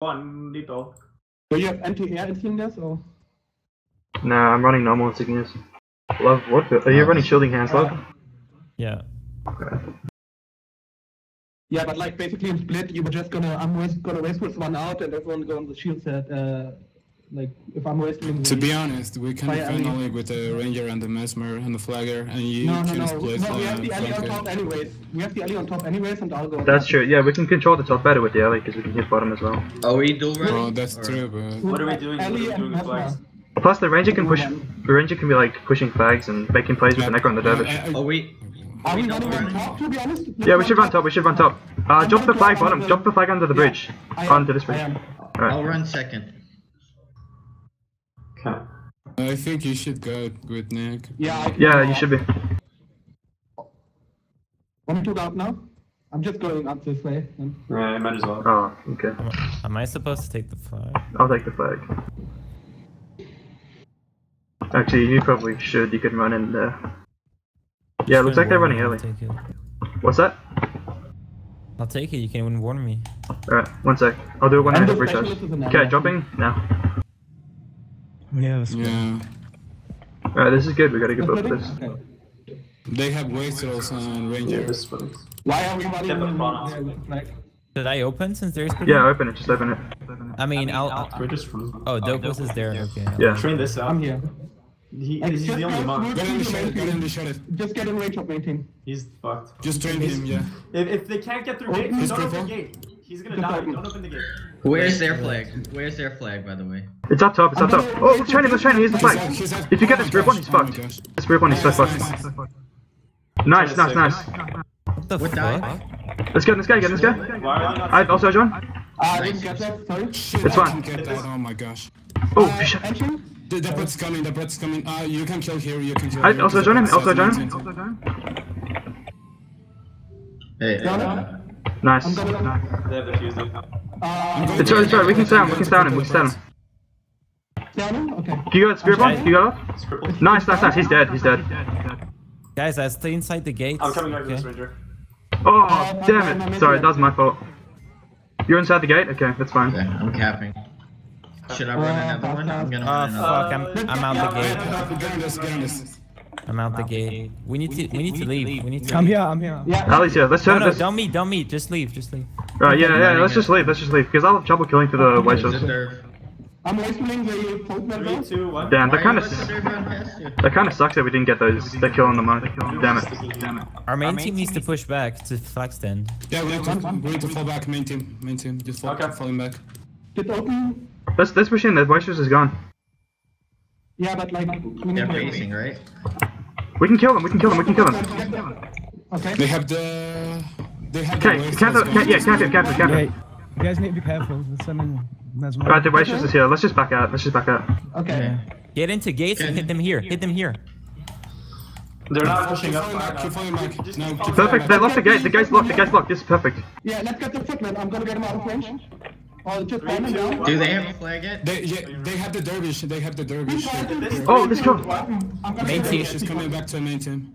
Go on, Lito. Do you have anti-air insignias or? Nah, I'm running normal insignias. Love, what? Are you running shielding hands, Love? Yeah. Yeah, but like basically in split, you were just gonna I'm gonna waste with one out and everyone go on the shield set. Uh, like if I'm wasting. To be honest, we can Fire defend alley. only with the ranger and the mesmer and the flagger, and you no, no, can no, split no. We have the alley on top anyways. We have the alley on top anyways, and I'll go. That's true. Yeah, we can control the top better with the alley because we can hit bottom as well. Are we dual running? Well, that's Or- true, but What are we doing? What are we Alley and doing with flags? Mesmer. Plus, the ranger can push. The ranger can be like pushing flags and making plays with the necro and the dervish. Are we? Are we double running on top? To be honest. Yeah, we should run top. We should run top. Uh, drop the flag bottom. Drop the flag under the bridge. I am, Onto this I bridge. am. I'll run second. Okay. I think you should go with Nick. Yeah. I, Yeah, you should be. Want me to go out now? I'm just going up this way. then. Yeah, I might as well. Oh, okay. Am I- supposed to take the flag? I'll take the flag. Actually, you probably should. You can run in there. Yeah, looks like they're running early. take it. What's that? I'll take it. You can even warn me. Alright, one sec. I'll do it one And hand the bridge dash. specialist is an Okay, ally. dropping now. Yeah, that's Yeah, Alright, this is good. We gotta good build for Splitting? this. Okay. they have wastrels and Yeah, this one. Why are we running Yeah, but in Chronos. there with flag? Did I open since there's? Yeah, open it. Just open it. I mean, I'll. I'll We're just from. oh, oh Dopus is there. Okay. Yeah. Train this out. I'm here. He, And he's the only go monk. Get in the shot, main get in team. the shot. Just get in range of main team. He's fucked. Just train him, yeah. If, if they can't get through oh, gate, He's don't open the gate. He's gonna die. Don't open the gate. Where's their flag? Where's their flag, by the way? It's up top. It's up top. Oh, let's train him. Let's train him. Here's the He's flag. he's out. If you get this grip on, gosh, he's fucked. gosh. This grip on, he's so fucked. Nice, nice, nice. What the fuck? Let's get this guy. Get this guy. Why are? I also John. Ah, I didn't get that. Sorry. Shit, It's fine. didn't get that, oh my gosh. Oh, Uh, shit. The, the Brett's coming, the Brett's coming. Uh, you can kill here, you can kill I here. also join him. Also join him. Hey, Got uh, it? Nice. I'm gonna. They have the fuse. Though. Uh, It's alright. It's alright. We can stay him. We can stay him. We can stay him. down him? Okay. Can you go to spirit bomb? Can you go up? It's crippled. Nice, nice, nice. He's dead. He's dead. Guys, I stay inside the gate. I'm coming back to this okay? ranger. Oh, damn it. Sorry, that was my fault. You're inside the gate? Okay, that's fine. okay, I'm capping. Should I run another one? I'm gonna Oh run another fuck! I'm I'm out the gate. Get on this, get on this. I'm out the gate. We need to we need to leave. We need to. I'm leave. here, I'm here. Yeah. Ali's here. Let's No, turn no, this. don't meet, don't meet. Just leave, just leave. Right, yeah, yeah. Let's just leave. Let's just leave because I'll have trouble killing through the white one. shots. Deserve. I'm wasting the postman Three, though. two, one. Damn, that kind of you letting her run past you? that kind of sucks that we didn't get those. That kill on the monk. Damn it. Damn it. Our main team needs to push back to flag stand. Yeah, we need to, we need to fall back, main team, main team, just fall, Okay. falling back. Just open. Let's let's push in. The white shots is gone. Yeah, but like. we need They're to- right? We can kill them. We can kill them. We can kill them. Okay. They have the, they have Okay, wastrels cap it. yeah, cap it. Cap Yeah, you guys need to be careful. They're sending the white shots is here. Let's just back out. Let's just back out. Okay. Get into gates and hit them here. Hit them here. They're not pushing up. keep falling back. No, keep falling Perfect. They back. lost the gate. The gate's locked. The gate's locked. This is perfect. Yeah, let's get the footman. I'm gonna get him out of range. Or just Three, two, down. Do they have a flag yet? They, yeah, they have the dervish, they have the dervish. Oh, let's go. Main team. Is coming back to main team.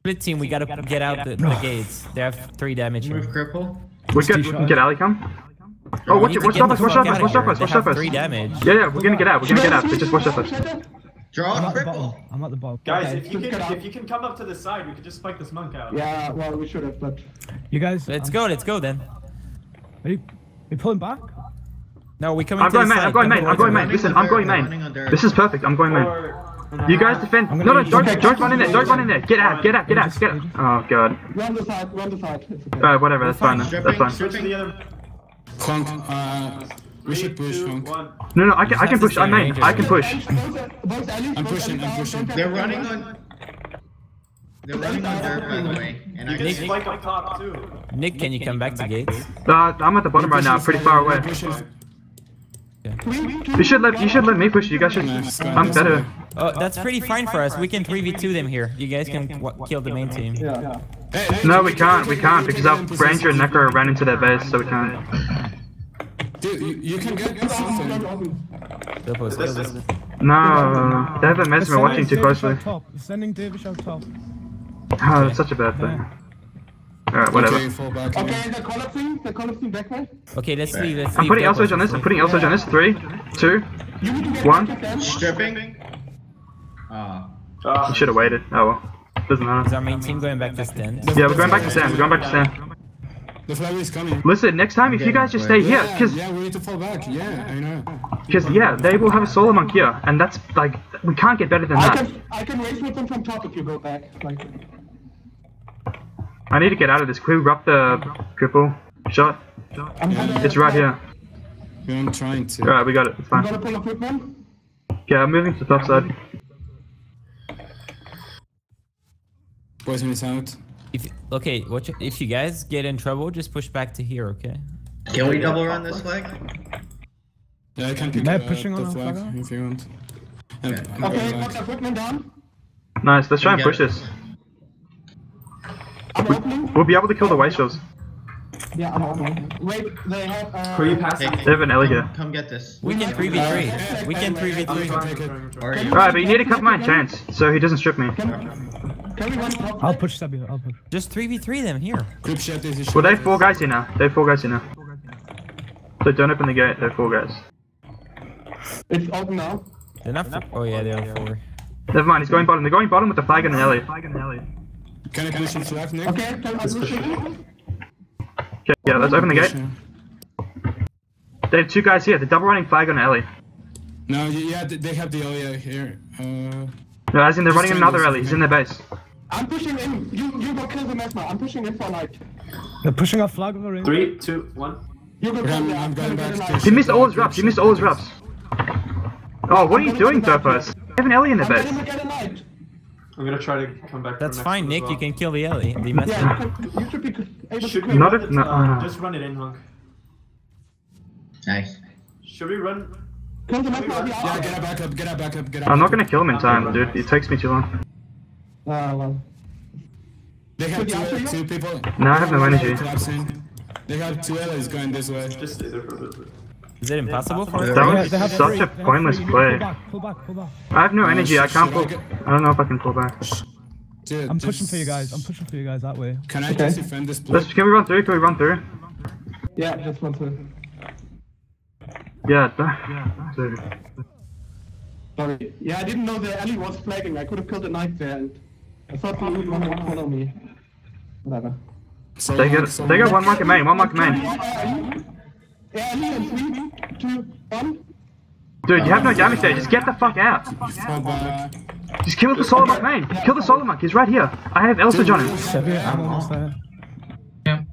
Split team, we gotta get out the, the gates. They have three damage. Move cripple. We get we can get Ali come. Oh, We watch need it. to Watch get up the us. Watch up us. outta Watch up us. They Watch up us. three damage. Yeah, yeah. We're gonna get out. We're gonna get out. But just watch up us. Draw I'm a at the bottom. cripple. I'm at the bottom. Guys, Okay, if you just get can out. if you can come up to the side, we could just spike this monk out. Yeah, well, we should have, but. You guys. Let's um, go, let's go then. Are you, are you pulling back? No, we coming I'm going main. I'm going Come main. I'm going me. main. Listen, I'm going main. This is perfect. I'm going main. You guys defend. No, no. Don't don't run in there. Don't run in there. Get out. Get out. Get out. Get out. Oh god. Run the side, run the side. It's. Alright, whatever. That's fine. That's fine. switch to the other. Clunk, uh, we should push, two, Clunk. one. No, no. I can. I can push. I'm main. I can push. Both, both alleys, I'm pushing, I'm pushing. They're running on. They're running on dirt, by the way. And I You can can spike up top too. Nick, can you come back to gates? Uh, I'm at the bottom right now. Pretty far away. Three, two, You should let. You should let me push. You guys should. Nice, I'm better. Oh, that's pretty fine for us. We can 3v2 them here. You guys can w- kill the main team. Yeah. No, we can't. We can't because our Ranger and Necro ran into their base, so we can't. Dude, you, you can get Run something. open. This. No, they haven't Mesmer watching too closely. Sending Dervish out top. Oh, that's such a bad thing. Alright, whatever. Okay, fall back. Okay, again. the collapsing, the collapsing back way. Okay, let's leave. Let's I'm leave. putting Go, Elsage boys, on this. I'm putting leave. On this. Three, two. You need to get One. back again. Stripping. Ah. You should have waited. Oh well. Doesn't matter. Is matter. our main team going back to stand? Yeah, we're going back to stand. We're going back to stand. The flag is coming. Listen, next time if you guys just stay here, because yeah, we need to fall back. Yeah, I know. because yeah, they will have a solo monk here, and that's like we can't get better than I that. can I can raise with them from top if you go back. Like, I need to get out of this. Can we wrap the triple shot? I'm. It's right here. Yeah, I'm trying to. Alright, we got it. It's fine. gonna pull a quick. Okay, I'm moving to the top side. Poison is out. If okay, watch. If you guys get in trouble, just push back to here. Okay. Can we double run this flag? Yeah, I can pick They're uh, pushing the on our flag flag if you want. Okay. Okay, back. got the equipment down. Nice. Let's try and Yeah. push this. I'm opening. We'll be able to kill the waste shells. Yeah, I'm opening. Wait, they have. Uh, Where you pass? Hey, They have an Ellie here. Come get this. We can three v three. We can three v I'm three. trying, take I'm it. trying, I'm trying. Or you? Alright, but you need to cover my chance so he doesn't strip me. Can, can we run top? I'll push Sabio. I'll push. Just three v three them here. Group shot is Well, they have four guys here now. They have four guys here now. So don't open the gate. They have four guys. It's open now. They're not. Four. Oh yeah, they're four. Never mind. He's going bottom. They're going bottom with the flag and an Ellie. Can I push some flag, Nick? Okay, can I push it? Okay, yeah. Let's open the gate. They have two guys here. They're double running flag on Ellie. No, yeah, they have the area here. Uh, No, as in they're running another turn Ellie. He's in their base. I'm pushing in. You you go kill the mesmer. I'm pushing in for light. They're pushing our flag over in. Three, two, one. You go Okay, kill I'm- I'm going back to- He missed all his reps. He missed all his reps. Oh, what are you doing, Dopos? They have an Ellie in their I'm base. I'm gonna try to come back. for That's fine, one Nick. well. You can kill the Ellie. The Yeah, messenger. you, should be able to Should kill we Not if- no, uh, uh, just run it in, Hunk. Nice. Should we run? kill the mesmer. on yeah, get up, back up, get up, back up, get up. I'm not gonna kill him in time, dude. It takes me too long. Ah, well. They have Could two, two people. No, I have no energy. Collapsing. They have two allies going this way. Just stay there for a bit. Is it impossible for us? That was have- such three. a pointless three. You need to play. Pull back. Pull back. Pull back. I have no Uh, energy. I can't pull. I I don't know if I can pull back. Dude, I'm pushing for you guys. I'm pushing for you guys that way. Can I Okay. just defend this Let's. Can we run through? Can we run through? Yeah, just one through. Yeah. duh. Dude. Sorry. Yeah, I didn't know the alley was flagging. I could have killed a knife there, and I thought he would want to follow me. Whatever. So They long, got. so They got long. one market main. One market main. Yeah, three, two, one. Dude, you have no damage there. Just get the fuck out. Just kill the solo monk main. Kill the solo monk. He's right here. I have Elsa on him. Sabio, I'm almost there. I'm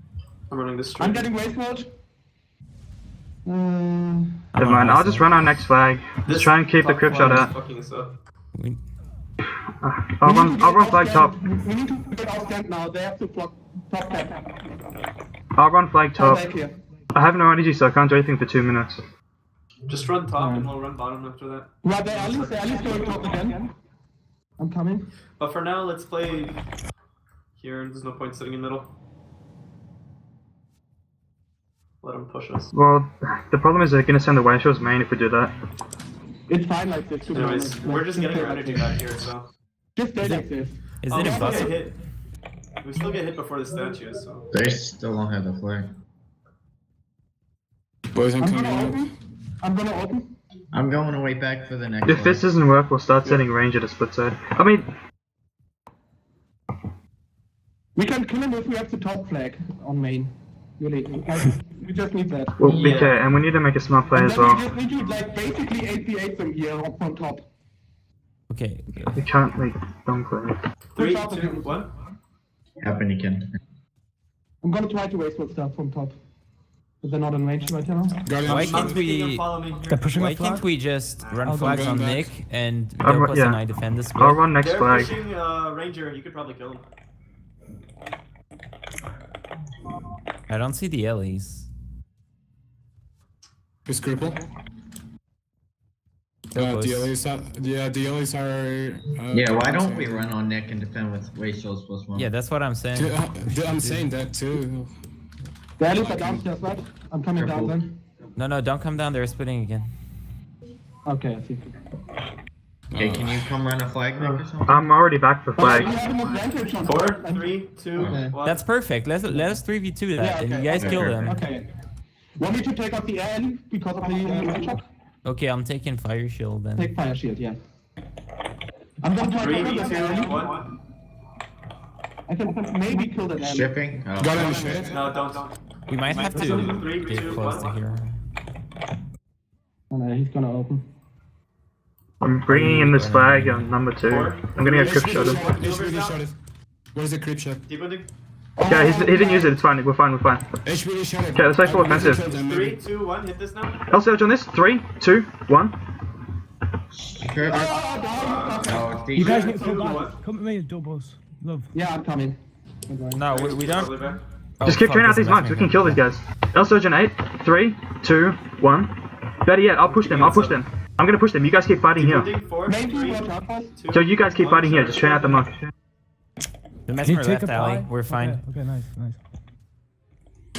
running this straight. I'm getting waste mode. Um, Never mind. I'll just run our next flag. Just try and keep the top crypt shot out. Fucking up. I'll run. I'll run flag top. We need to get off stand now. They have to block top cap. I'll run flag Come top. Back here. I have no energy, so I can't do anything for two minutes. Just run top and we'll run bottom after that. Right, the alley, the alley's going top again. I'm coming. But for now, let's play here. There's no point sitting in the middle. Let them push us. Well, the problem is they're gonna send the Waishos main if we do that. It's fine like this. To be Anyways, honest. we're Like, just getting our energy this. back here, so. Just stay like this. Is Oh, it we still get impossible? hit. We still get hit before the statue, so. They still don't have the flag. Boys, I'm I'm coming gonna up. open. I'm gonna open. I'm going way back for the next If one. this doesn't work, we'll start setting range at a split side. I mean, We can kill him if we have the top flag on main. Really, we just need that. well, Yeah. okay, and we need to make a smart play And as then well. we just need to like basically 8v8 them here up on top. Okay. okay. We can't like don't play. Three, two, one. Happen again. I'm gonna try to waste with stuff from top. But they're not in range right now. Guardian, Why I'm can't picking we- up, follow me They're here. pushing Why our flag. can't we just run I'll flags on back. Nick and I'm- Dopus yeah. and I defend this I'll run next They're flag. pushing uh, Ranger. You could probably kill him. I don't see the Ellies. Is cripple? Uh, Dopus. the allies are, yeah, the allies are. Uh, Yeah, why don't we run on Nick and defend with waste souls plus one? Yeah, that's what I'm saying. Dude, uh, dude, I'm saying that too. The alleys are downstairs, right? I'm coming down then. No, no, don't come down. They're splitting again. Okay, I see. Okay, can you come run a flag Nick or uh, something? I'm already back for flag. have an advantage on Four, first, and- three, two, Okay. one. That's perfect. Let's let us 3v2 that, Yeah, and you guys okay, kill okay. them. Okay. Want me to take out the end because of the uh, matchup? Okay, I'm taking fire shield then. Take fire shield, yeah. I'm gonna try Three, to kill two, the one. I can maybe kill the L. Stripping? Oh. Got any shit? No, don't. We might have to Three, get two, close to here. Oh, no, he's gonna open. I'm bringing in this flag on number two. I'm gonna get crypt shotted. Shot it. Where's the creep shot? Yeah, he's, he didn't use it. It's fine. We're fine. We're fine. HPD shot it. Okay, let's play full I will offensive. kill them, Three, maybe. two, one. Hit this now. I'll search on this. Three, two, one. Strip. Oh, oh, You guys need to come Two, back. Come to me, doubles. Love. Yeah, I'm coming. No, we, we don't. back. Oh, Just keep fuck, training out these monks. We can kill these guys. L surge on eight. Three, two, one. Better yet, I'll push them. I'll push them. I'm gonna push them. You guys keep fighting here. ending. Four, Maybe three, watch out first. two, So you guys keep fighting here. Just train out the monk. The you mesmer take left a alley. pie? We're fine. Okay, okay, nice, nice.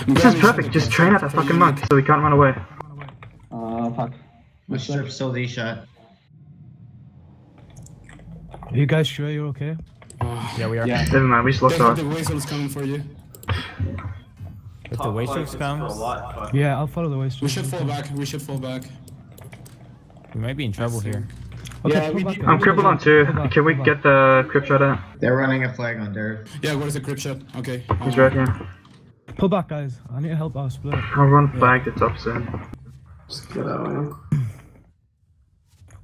This is perfect. Just train out that fucking monk so we can't run away. Uh, fuck. The strip still D shot. Are you guys sure you're okay? Yeah, we are. Yeah. Never mind. We just lost There's our. the whistle's coming for you. If the Top waste flight comes, lot. Yeah, I'll follow the waste. We should fall back. We should fall back. we might be in trouble here. Okay, Yeah, we back, I'm crippled on two. back, Can we pull get the crypt shot out? They're running a flag on Derv. Yeah, where's the creep shot? Okay. He's uh, right here. Pull back, guys. I need to help our split. I'll run flag the top soon. Just get out of here.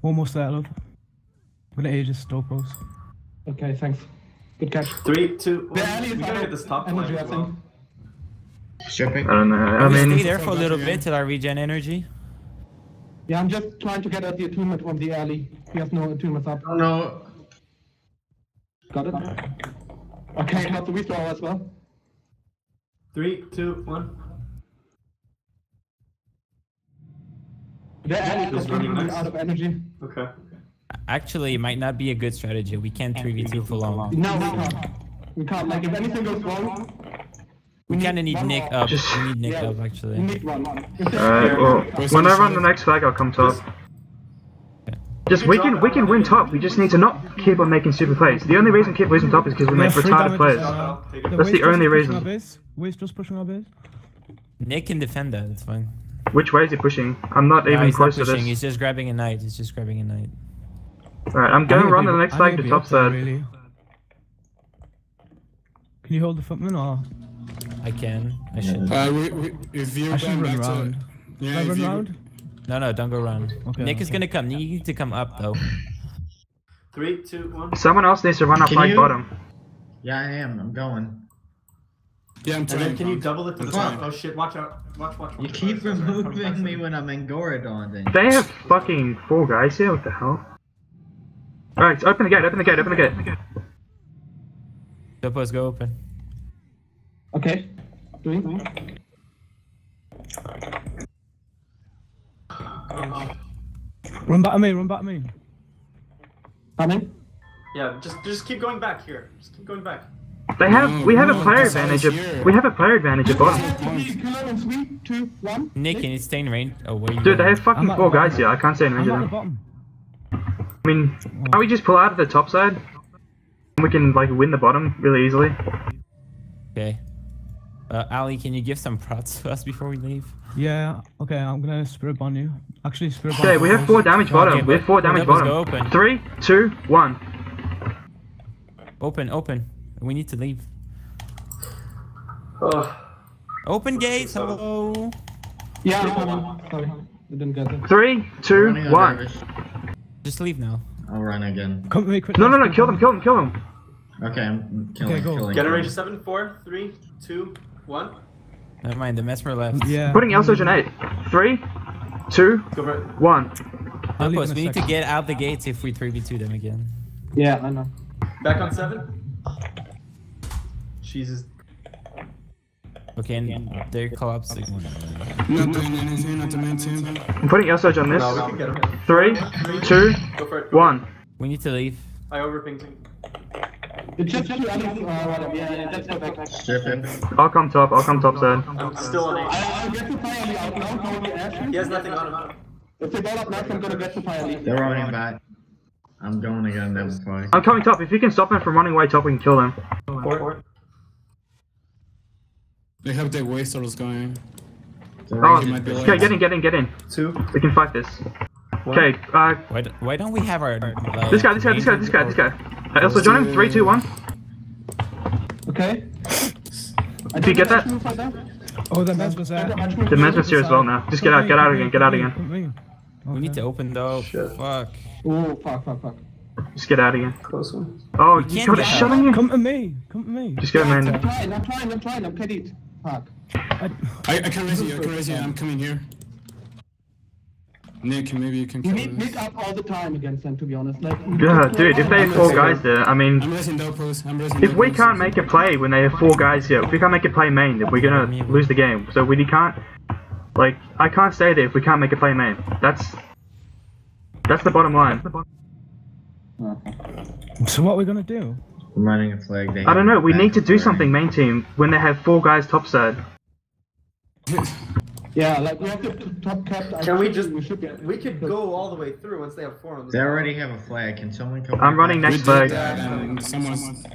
Almost there, love. I'm gonna age this store post. Okay, thanks. Good catch. Three, two, one. The alley is We gotta out get this top energy, flag I as well. think. Stripping. I don't know. I we stay there for a little bit till I regen energy. Yeah, I'm just trying to get at the attunement from the alley. He has no attunements up. Oh no. Got it? Okay, have the withdraw as well. Three, two, one. The alley is running out of energy. Okay. Actually, it might not be a good strategy. We can't 3v2 for long. No, we can't. We can't. Like, if anything goes wrong, We kinda need one Nick more. up. Just- We need Nick Yeah. up, actually. need one. If alright. Well, when I run the next flag, I'll come top. Just we can we can win top. We just need to not keep on making stupid plays. The only reason we keep losing top is because we We make retarded damage plays. now. Uh, I'll take it. The That's the only reason. Waste just pushing our base. Nick can defend that. It's fine. Which way is he pushing? I'm not No, even he's not close to this. He's just grabbing a knight. He's just grabbing a knight. Alright, I'm going need to run to the next I flag to top side. Really. Can you hold the footman or I can. I should. Uh, we, we, if you I should run run back around? to. Yeah, Can I run you, around? No, no, don't go around. Okay, Nick is gonna come. You need to come up though. Three, two, one. Someone else needs to run up Can flag you- bottom. Yeah, I am. I'm going. Yeah, I'm And then can you double it to the Come top? Oh shit, watch out. Watch, watch, watch. You keep removing me when I'm in Gorodon then. They have fucking four guys here. What the hell? Alright, open the gate. Open the gate. Open the gate. Topos, go open. Okay. Doing. Run back to me. Run back to me. Coming. Yeah, just just keep going back here. Just keep going back. They have. No, We have a mm, no, player this advantage. Of, we have a player advantage at bottom. Kill him in three, two, one. Nick, can you stay in range? Oh, where you Dude, they have fucking four guys here. I can't stay in range of at the them. Bottom. I mean, can't we just pull out of the top side? And we can like win the bottom really easily. Okay. Uh, Ali, can you give some prots to us before we leave? Yeah. Okay. I'm gonna spirit bomb you. Actually, spirit bomb. Okay, we have four damage bottom. Okay, We have four damage but go bottom. open. Three, two, one. Open, open. We need to leave. Ugh. Open gates. Hello. Yeah, I'm. Sorry. I didn't get it. Three, two, Running on one. Dervish. Just leave now. I'll run again. Come to me quick. No, no, no! Kill them! Kill them! Kill them! Okay, I'm killing. Okay, go. killing, Get a killing. range of seven, four, three, two, one. Never mind. The mesmer left. Yeah. Putting El Surgeon eight. Three, two, Go for it. one. I'll leave Topos, in a we need to second. get out the gates if we 3v2 them again. Yeah, I know. Back on seven. Jesus. Okay, and they're collapsing. Not doing anything at the main team. I'm putting El Surge on this. No, we can get him. Three, two, Go for it. one. We need to leave. I overpinged. It's just two others. Whatever. Yeah, yeah, let's go back. Stripping. I'll come top. I'll come top side. I'm still on eight. I, I'll get to fire Lee out now. Don't. He has nothing on him. If they ball up next, I'm gonna get to fire Lee. They're running back. I'm going to get on that flag. I'm coming top. If you can stop them from running away top, we can kill them. Port. They have the wasters going. Oh, He might be okay, get in, get in, get in. Two. We can fight this. Okay, uh, Why, d- why don't we have our like, this guy, this guy, this guy, this guy, this guy. Uh, also, join him. Three, two, one. Okay. If you get that, Oh, the mess was there. the man's here as well now. Just get out, get out again, get out again. We need to open though. Fuck. Oh, fuck, fuck, fuck. Just get out again. Close one. Oh, you got get it out. shutting you. Come to me. Come to me. Just go, man. I'm trying, I'm trying, I'm trying, I'm carried. Fuck. I, I can raise you, I can raise you, I'm coming here. Nick, maybe you can We kill need this. up all the time against them, to be honest. Like, Yeah, dude, if they have four guys there, I mean, I'm raising I'm raising if we can't make a play when they have four guys here, if we can't make a play main, then we're gonna lose the game. So we can't, like, I can't stay there if we can't make a play main. That's, that's the bottom line. So what are we gonna do? I'm running a flag. They I don't know, we need to do flag. something main team when they have four guys topside. Yeah, like, we have to top cap. Can we just? We should get. We could go all the way through once they have four on the. They already have a flag. Can someone come? I'm running up? We next did flag. that someone's...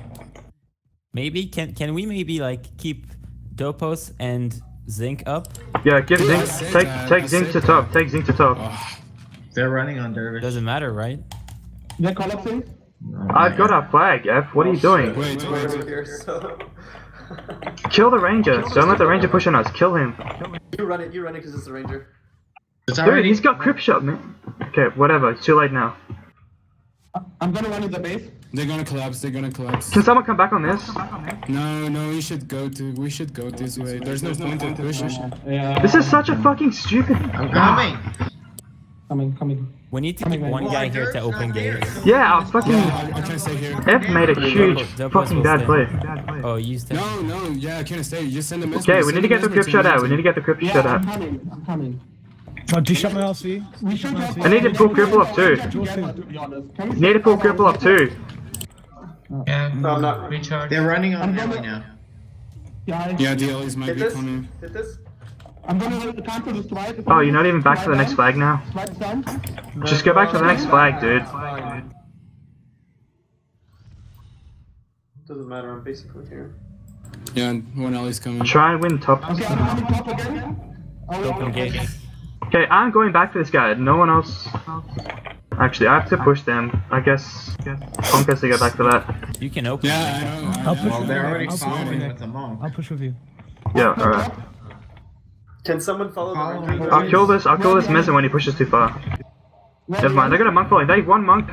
Maybe can can we maybe like keep Dopos and Zinc up? Yeah, give I Zinc, take, that, take I Zinc to that. top, take Zinc to top. Oh, They're running on Dervish. Doesn't matter, right? They're collapsing. I've got God. our flag, F, what are you doing? wait, We're wait. here, so. Kill the ranger, don't let the ranger push on us, kill him. you run it. You run it because it's the ranger. It's Dude, already. he's got crypt shot, man. Okay, whatever, it's too late now. I'm gonna run in the base. They're gonna collapse, they're gonna collapse. Can someone come back on this? No, no, we should go to, we should go this way. There's no point in pushing. Yeah. This is such a fucking stupid. I'm coming. Coming, coming. We need to keep one guy here to open gate. Yeah, our fucking Yeah, I, I can't stay here. F made a huge Dopos fucking will bad play. Oh, you stay. No, no, yeah, I can't stay. You just send a message. Okay, we need to get the message crypt to shot out. We need to get the crypt Yeah, shot I'm out. coming. I'm coming. Oh, do you shut my LC? We should. I need to pull cripple up too. Together, to be honest. Can we Need to pull cripple up too. Uh, yeah, No, I'm not. recharge. They're running on I'm now. Yeah, I- Yeah, the allies might be coming. Hit this. I'm gonna cancel this twice. Oh, you're not even back to the next flag now? Just go back to the next flag, dude. Doesn't matter. I'm basically here. Yeah, one ally's coming. Try and win top. Okay, I'm coming top again. Oh, okay. Okay, I'm going back to this guy. No one else. Actually, I have to push them. I guess. Punk has to get back to that. You can open. Yeah, I know. I I'll push Well, with they're you. already I'll push with you. with the monk. I'll push with you. Yeah, alright. Can someone follow the Follow ranger? I'll kill this. I'll kill this Mezza when he pushes too far. Never mind. They got a monk following. They have one monk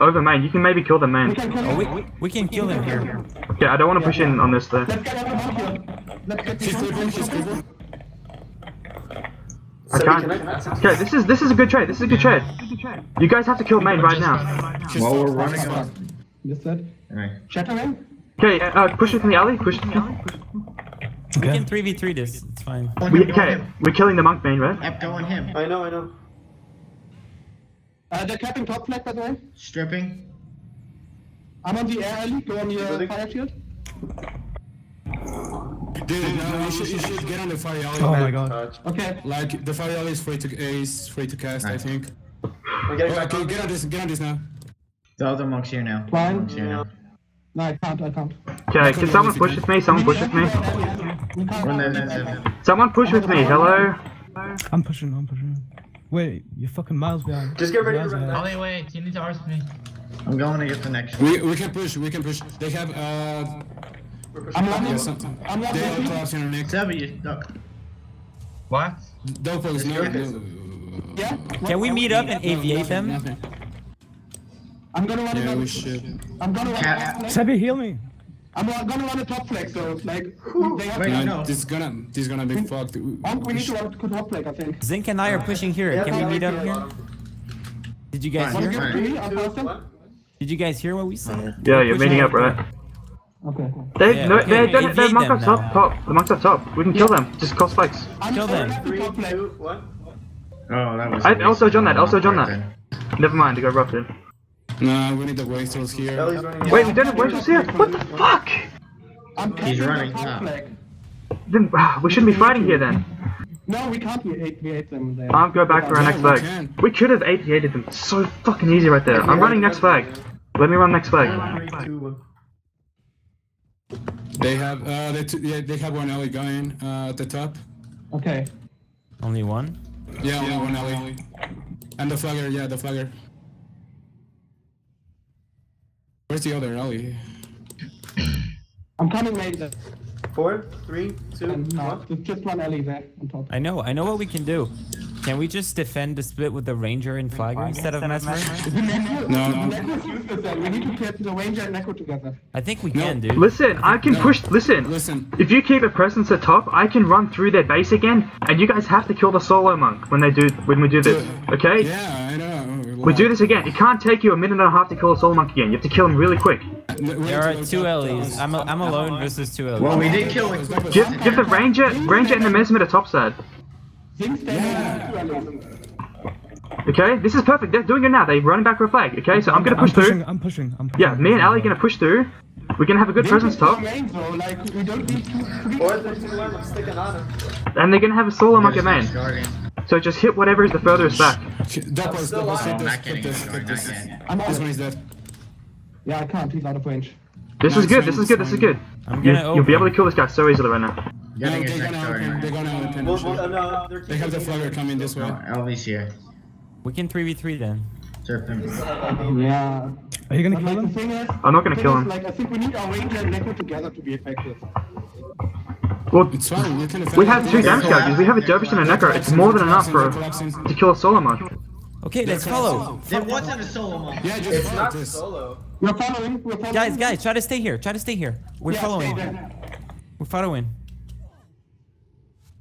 over main. You can maybe kill the main. Oh, we, we, we can kill him here. Yeah, I don't want to push in on this though. Let's get out the monk here. Let's get He's this creeping, one. he's creeping. I can't. can I pass it? Okay, this is this is a good trade. This is a good trade. You guys have to kill main right now. While we're running on. This that. Alright. Shattering. Okay, uh, push with me, Ali. Push. With me. We can 3v3 this. It's fine. We, okay, we're killing the monk main, right? F going him. I know. I know. Uh, they're capping top flag, by the way. Stripping. I'm on the air alley. Go on your Really? fire shield. Dude, no, you should, you should get on the fire alley. Oh my god. Touch. Okay. Like, the fire alley is free to, is free to cast, I think. I'm getting Oh, back okay, get on this, get on this now. The other monk's here now. Fine. Monk's here now. No, I can't. I can't. Okay, can someone push with me? Someone push with me. Someone push with me. Hello. I'm pushing, I'm pushing. Wait, you're fucking miles behind. Just get ready to Miles run ahead. Ollie, wait, you need to arse me. I'm going to get the next one. We, we can push, we can push. They have, uh, We're pushing. I'm yeah, landing. something. I'm They have landing. collapse in our neck. Seven, you stuck. What? Dopos, no, Okay. no. Yeah. Can we meet up and aviate them? I'm gonna run Yeah, it. we should. I'm gonna run Ca- a top flag. Sebi, heal me. I'm gonna run a top flag, so like they have. Wait, No, no. this is gonna, this is gonna be fucked. We- Oh, we need to run to top flag, I think. Zinc and I are pushing here. Can we meet up here? Did you guys Fine. hear? Get Alright. three, I'm Two, faster. one. Did you guys hear what we said? Yeah, you're meeting up, right? Okay. They, Yeah, no, okay, they, they, evade they monk them up top, now. top. The monk's up top. We can kill them. Just call spikes. I'm Kill them. I'm Three, top flag. two, one. Oh, that was. I also of done that, ammo also done right that. Never mind, they got ruptured. No, we need the wasters here. Ellie's running. Wait, we don't have wasters here? What the fuck? I'm He's running the top now. flag. Then, ah, we shouldn't be fighting here then. No, we can't V8, V8 them there. Can't go back for our next we flag. can. We could have 88 them. So fucking easy right there. I'm running next flag. Let me run next flag. Three, two, one. They have uh they yeah they have one alley going uh at the top. Okay. Only one? Yeah, only one alley. And the flagger, yeah, the flagger. Where's the other alley? I'm coming, mate. Four, three, two, And no, one. there's just one alley there on top. I know, I know what we can do. Can we just defend the split with the ranger and flagger instead of mesmer? No, no. Necro's useless then. We need to get the Ranger and Necro together. I think we No. can, dude. Listen, I can push. Listen, Listen. if you keep a presence at top, I can run through their base again, and you guys have to kill the solo monk when they do when we do this. Okay? Yeah, I know. We do this again. It can't take you a minute and a half to kill a soul monk again. You have to kill him really quick. There are two Ellie's. I'm, a, I'm alone versus two Ellie's. Well, we did kill it. Give, give the ranger, ranger and the mesmer to top side. Yeah. Okay? This is perfect. They're doing it now. They're running back for a flag. Okay? So I'm gonna I'm push pushing. through. I'm pushing. I'm pushing. Yeah, me and Ali are gonna push through. We're gonna have a good presence top, Main, though, like, we don't need two, three. Four, three, two, one. I'm sticking on him. and they're gonna have a solo monk at main. Guardian. So just hit whatever is the furthest back. Doubles, still doubles, alive. hit this, Not getting hit this, it, hit not this. getting I'm This out. one is dead. Yeah, I can't. He's out of range. This is good. This is good. This is good. I'm You, gonna you'll be able to kill this guy so easily right now. No, they're gonna open. They're Guardian. gonna open. Well, well, uh, no, they're They have the flagger coming this way. No, Elvi's here. We can 3v3 then. Yeah. Are you gonna kill him? I'm not gonna kill him. Like, I think we need our Ranger and Necro together to be effective. Well, It's fine. You can we have two damage charges. We have a Dervish and a Necker. It's more than enough for to kill a solo monk. Okay, let's follow. There wasn't a solo monk. Yeah, just It's follow not this. solo. We're following. We're following. Guys, guys, try to stay here. Try to stay here. We're Yeah, following. We're following.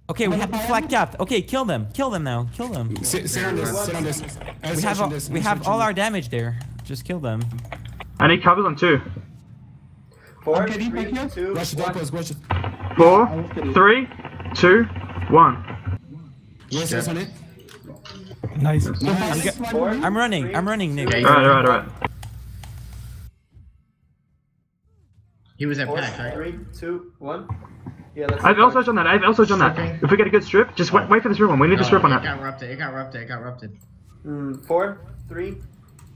Okay, we have the flag capped. Okay, kill them. Kill them now. Kill them. Sit, sit on this. Sit on this. We have all, we have all our damage there. Just kill them. I need covers them too. Four, Okay, three, two, Rush it, one. rush it. Four, three, two, one. Yes, yes on it. Nice. Nice. Four, I'm running. I'm running, Nick. Okay. Alright, alright, alright. He was at four, pack, right? three, two, one. Yeah, that's I've also done that. I've also done that. If we get a good strip, just wait, wait for the strip one. We need a strip on that. it that. got rupted. It got rupted. It got rupted. Mm, four, three.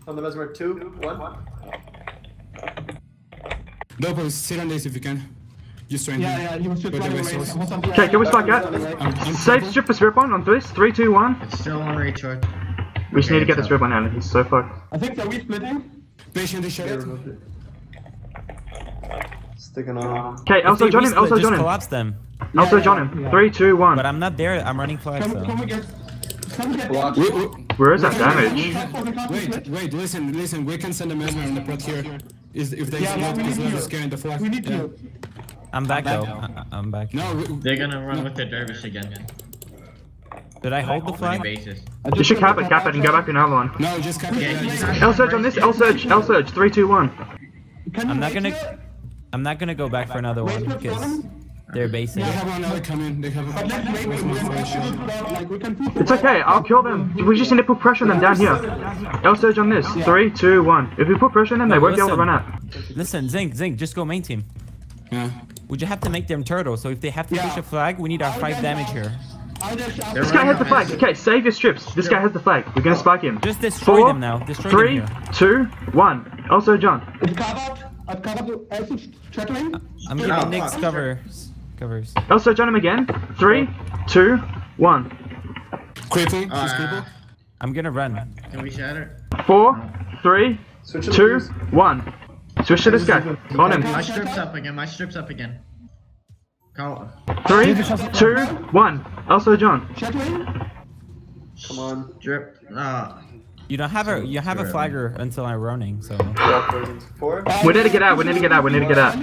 On the mesmer, two, one. Doubles, sit on this if you can. Just trying Yeah, to. yeah, he was just running away. resources. I was on the- Okay, can we spike out? I'm, I'm Save triple. strip for strip one on this. Three, two, one. It's still on recharge. We just Okay, need to get the it's strip on now. He's so fucked. I think they're splitting. Patient, they shot it. Sticking on. Okay, also they join him. Also just join him. collapse them. Also Yeah, join yeah, him. yeah. Three, two, one. But I'm not there. I'm running flag, Can, so. can we get... Can we get... Block. We, we, Where is that damage? wait, wait, listen, listen. We can send a mesmer on the prot here. Is if they Yeah, yeah, split, we is need you. is carrying the flag. We need yeah. you. I'm back though. I- I'm back. No, we, They're gonna run with the dervish again. Did I hold the On flag? basis. You should cap it, cap it, and go back to another one. no, just cap it. Yeah, Yeah, you just just- L surge on this. L surge. L surge. Three, two, one. I'm not wait gonna. here? I'm not gonna go back for another one because they're basing. They have one alley coming. They have. But let's wait. Where's We my can flag push shot? it down, like, we can It's okay. I'll kill them. We just need to put pressure on them down here. L surge on this. Three, two, one. If we put pressure on them, they won't be able to run out. Listen, Zink, Zink, just go main team. Yeah. Would just have to make them turtle? So if they have to Yeah. push a flag, we need our five damage here. I'll just... I'll They're This guy has the flag. Okay, save your strips. This guy has the flag. We're gonna spike him. Just destroy Four, them now. Destroy Three, them here. two, one. Also, John. It's covered. I've covered. I'm Oh, giving Nick's fuck. covers. Covers. Also, John him again. Three, two, one. Cripple. Just Uh, cripple. I'm gonna run. can we shatter? Four, three, Switch to two, the one. Switch to this guy. On him. My strip's up again. My strip's up again. Call. Three, two, one. Also, John. Come on. Drip. Ah. You don't have a you have a flagger until I'm running. So Four. We need to get out. We need to get out. We need to get out.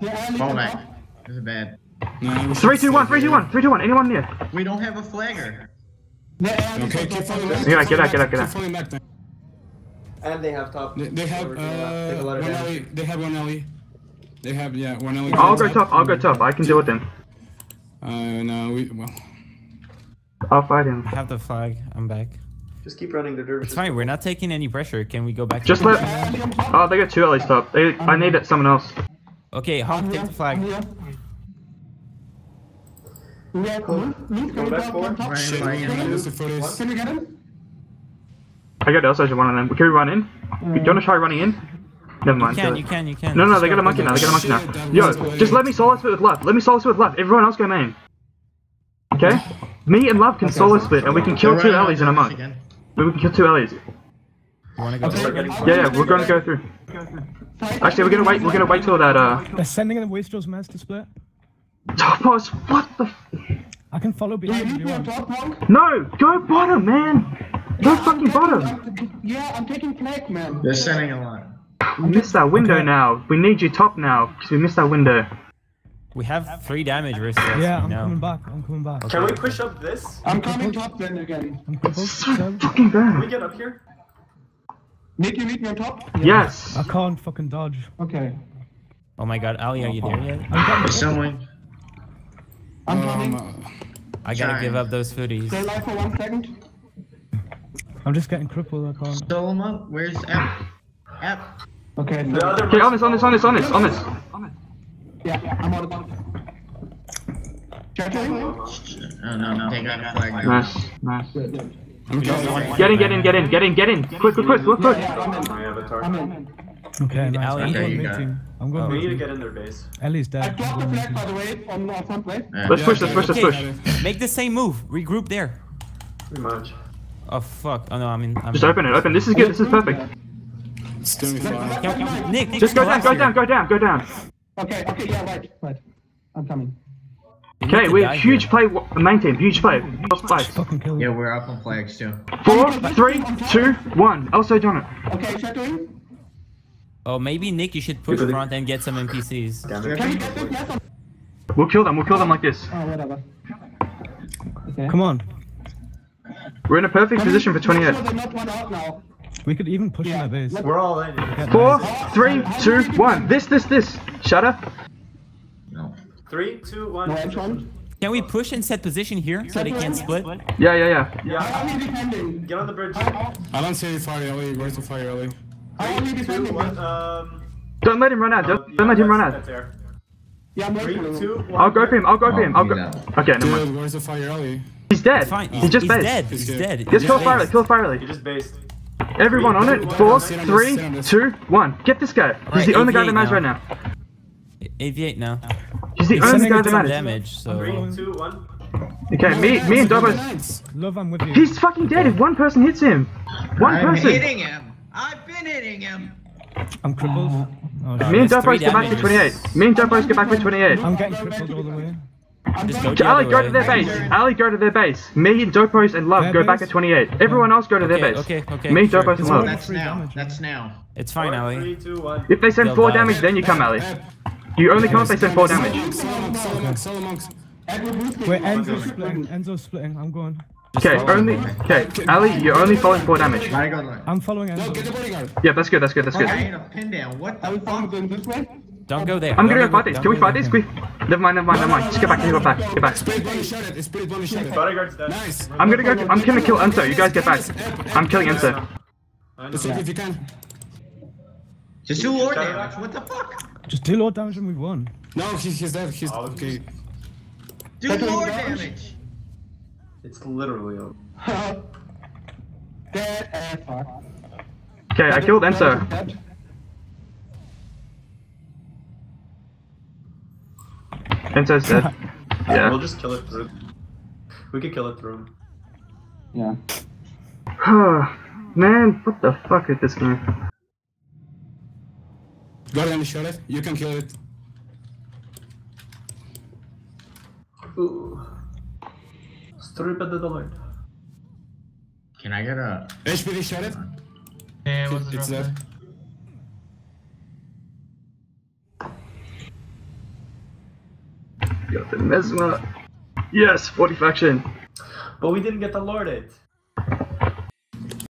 Yeah, Ali, Fall back. This is bad. No, we Three, should two, one. stay Three, two, here. one. Three, two, one. Anyone near? We don't have a flagger. Yeah, Ali, Okay, keep up. falling back. Yeah, get out, get out, get out. Keep falling back then. And they have top. They, they have We're taking a lot- taking a uh lot of one damage. alley. They have one alley. They have yeah one alley. I'll go top. I'll go top. I can deal with him. Uh no, we well. I'll fight him. I have the flag. I'm back. Just keep running the dervish. It's fine. We're not taking any pressure. Can we go back? Just let. Ali on top. Oh, they got two early top. They, I need it. Someone else. Okay, Hawk, take the flag. Yeah, Luke, Luke, can back drop forward. Ryan, Ryan, Ryan. the footage. Can you get him? I got also one of them. Can we run in? Do you wanna try running in? Never You mind. can, you can, you can. No, no, Just they got a monkey now. They got a monkey now. Yo, just let me solo split with love. Let me solo split with love. Everyone else go main. Okay? Me and love can solo split, and we can kill two running Ellie's in a month. again. We can kill two Ellie's. You wanna go? Okay. Yeah, yeah, we're gonna go through. Actually, we're gonna wait. We're gonna wait till that. Uh, They're sending in the Wastrels mess to split. Topos. What the? F- I can follow behind need if you top, no, go bottom, man. Go fucking bottom. I'm- Yeah, I'm taking flag, man. They're sending a lot. We missed that window Okay. now. We need you top now because we missed that window. We have three damage versus us. Yeah, I'm no. coming back. I'm coming back. Can we push up this? I'm coming top then again. I'm crippled. So so fucking Can we get up here? Nick, you need me on top? Yes. I can't fucking dodge. Okay. Oh my god, Ali, are you there yet? I'm getting Someone. I'm coming. I gotta Trying. give up those foodies. Stay alive for one second. I'm just getting crippled. I can't. Solomon, where's App? App. Okay, The other Okay, on this, on this, on this, on this, on this. yeah, I'm out of top. Oh no, no, they got flag. Nice, nice. Good, good. I'm coming. Get in, get in, get in, get in, get in. Quick, quick, quick, quick, quick. Yeah, I'm in. My avatar. I'm in. Okay, nice. Ali. I'm going you mid team. I'm going We need to get in their base. Ellie's I dead. dropped the flag, by the way, on our front way. Yeah. Let's push, let's push, let's push. Make the same move. Regroup there. Pretty much. Oh fuck. Oh no, I mean. I'm Just open it, open. This is good, this is perfect. It's doing fine. Can- can- Nick, Nick, Just go down, go down, go down, go down. Okay, okay, yeah, right, right. I'm coming. Okay, to we die huge here. play, wa- main team, huge play. Lost five. Fucking kill Yeah, we're up on flags too. Four, three, two, one. Also done it. Okay, Chattering? Oh, maybe Nick, you should push People- front and get some NPCs. Can you get this? Yes We'll kill them, we'll kill them like this. Oh, whatever. Okay. Come on. We're in a perfect position for Make sure 28. they're not one out now. We could even push Yeah. in their base. We're all in. Four, three, two, one. This, this, this. Shut up. No. Three, two, one. No Can we push and set position here so they can't split? Yeah, yeah, yeah. Yeah. are we defending? Get on the bridge. I don't see fire early. Where's the fire early? How are we Two, defending? one. Um. Don't let him run out. Don't, yeah, don't let him run out. Yeah, I'm Three, waiting for two, I'll go for him. I'll go for him. I'll go. Okay, never mind. Dude, where's the fire early? He's dead. It's fine. He just he's based. dead. He's He's dead. dead. Just kill He's Firely. based. Kill Firely. You just based. Everyone on it. Four, three, two, one. Get this guy. He's Alright, the only guy that 88 matters now. right now. 88 now. He's the He's only guy that to Some matters. damage, so. Three, two, one. Okay, me, me and Dobos. Nice. Love, I'm with you. He's fucking dead if one person hits him. One I'm person. hitting him. I've been hitting him. I'm crippled. Oh, Me and That's three Dobos get back to damages. 28. Me and Dobos get back to 28. I'm getting crippled all the way. Just go the Ali, go way. to their base. Ali, go to their base. Me and Dopos and Love Their go back base? at 28. Everyone else go to their base. okay, okay, Me, sure. Dopos, and Love. That's three now. damage. That's now. It's fine, Ali. Three, two, one. If they send They'll 4 die. damage, then you come, Ali. You only come if they send 4 damage. Wait, Enzo's splitting. Enzo's splitting. I'm going. Okay, only. Okay, Ali, you're only following 4 damage. Gotta go. Look. I'm following No, Enzo. Yeah, that's good, that's good, that's I good. a pin down. What Are we the following fuck? Going this way? Don't go there. I'm gonna go go- fight this. don't Can we go fight there. this? Can we... Never mind, never mind, never mind. Just get back, get back, get back. Spirit bunny shot it. It's bunny shot it. Bodyguard's dead. Nice. I'm gonna go. I'm gonna kill Enzo. You guys get back. I'm killing Enzo. I know. Just if you can. Just do lord Shut it damage. What the fuck? Just do low damage and we won. No, he's, he's dead. He's Oh, okay. Do Second lord damage. damage. It's literally over. Dead as fuck. Okay, I killed Enzo. Dead. Enzo's dead. We'll just kill it through. We could kill it through. Yeah. Man, what the fuck is this game? Guardian shot it. You can kill it. Ooh. Strip at the dollar. Can I get a? HPD shot it. Yeah, It- It's dead. Got the Mesmer. Yes, 40 faction. But we didn't get the Lord it.